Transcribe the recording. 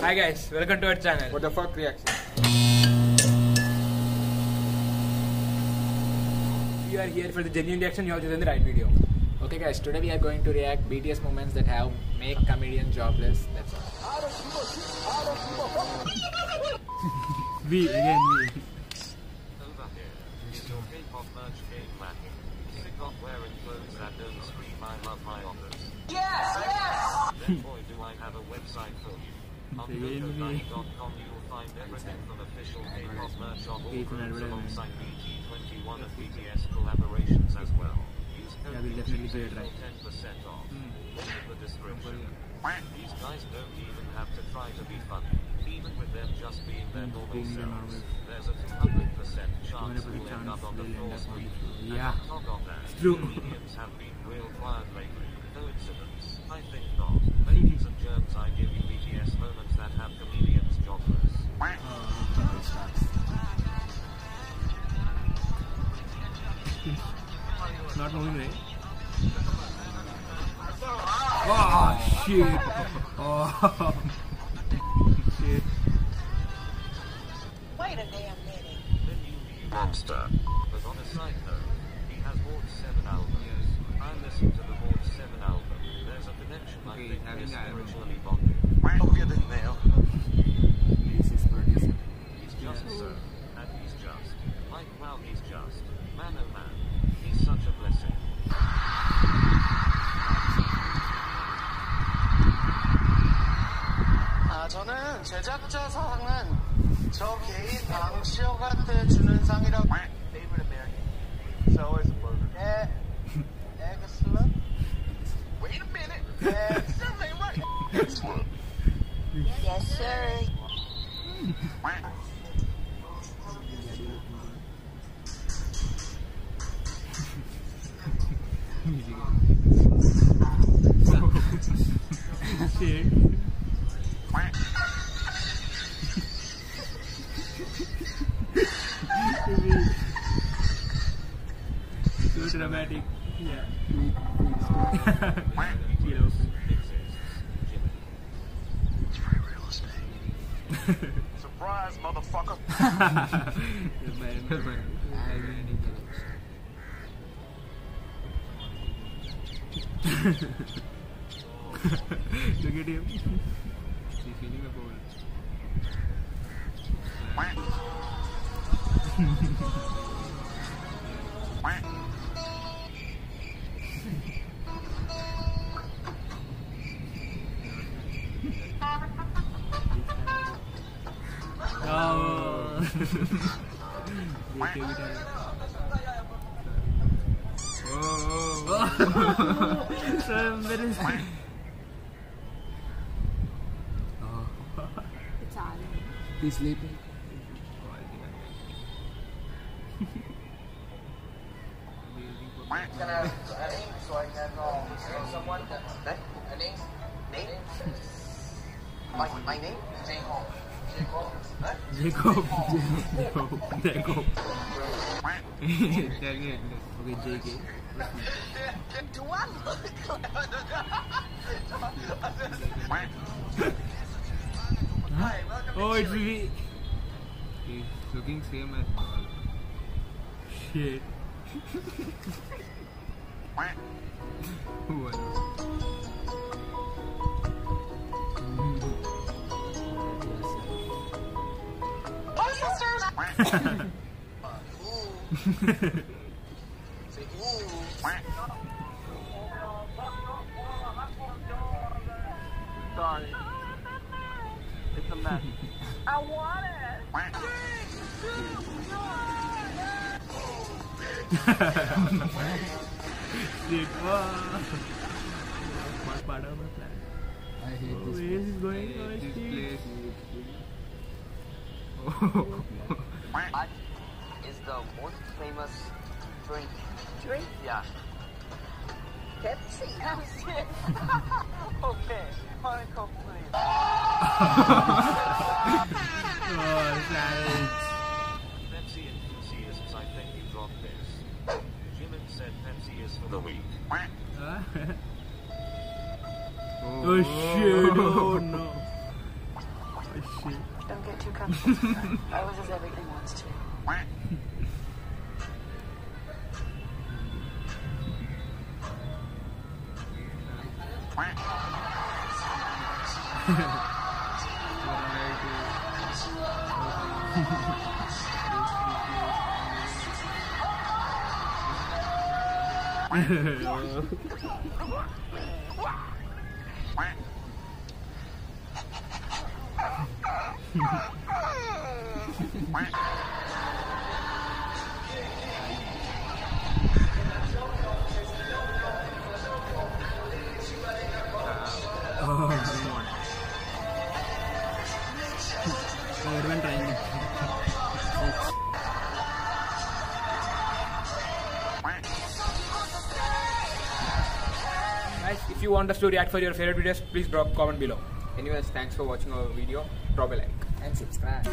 Hi guys, welcome to our channel. What the fuck reaction? If you are here for the genuine reaction, you have chosen the right video. Okay, guys, today we are going to react BTS moments that have make comedians jobless. That's all. We again we. Over here is your K-pop merch game lacking. Sick of wearing clothes that don't scream I love my oppas. Yes, yes! Then boy do I have a website for you. On gogo9.com you will find everything from official K-pop merch of all It's groups alongside BT21 and BTS collaborations as well. Use code Yeah, we'll definitely pay it right. 10% off. Hmm. Link in the description. These guys don't even have to try to be funny. Even with them just being their hmm, normal their normal selves, there's a 200% chance 200% we'll end up on the floor up on the floor. And Yeah. on top of that, true. comedians have been real quiet lately. Coincidence? I think Not moving. Oh shit! Oh shit! Wait a damn minute. Then you monster. But on a side note, he has bought seven albums. I listened to the bought seven album. There's a connection I Okay, think having they're the album. spiritually bonded. Don't get it 아, 저는 제작자 상은 저 개인 방시호한테 주는 상이라고. Favorite American. It's always a burger. 네. Excellent. Wait a minute. 네. Something right. Excellent. Yes, sir. Shit. so dramatic. Yeah. You know. Surprise, motherfucker. Look at him. He's feeling a. Oh. So embarrassing. Oh. He's sleeping. Can I have a name so I can uh, know someone? A name? Name? My, my name? J-Hope. J-Hope? Jacob. Jacob. Jacob. Okay, JK. Do I look Hi, welcome to Oh, it's me. He's looking same as Paul. Shit. Who Sorry. It's a mess. I want it. What part of plan? I hate Oh, this. where is going? I hate this place. Oh. What is the most famous drink? Drink Yeah. Pepsi. Okay. One Coke, please. Oh, savage. Pepsi enthusiasts, I think you dropped this. Jimin said Pepsi is for the weak. Huh? oh shit, oh no. Oh, Don't get too comfortable. I was as everything wants to. Oh, trying. Guys, if you want us to react for your favorite videos, please drop comment below. Anyways, thanks for watching our video. Drop a like. and subscribe.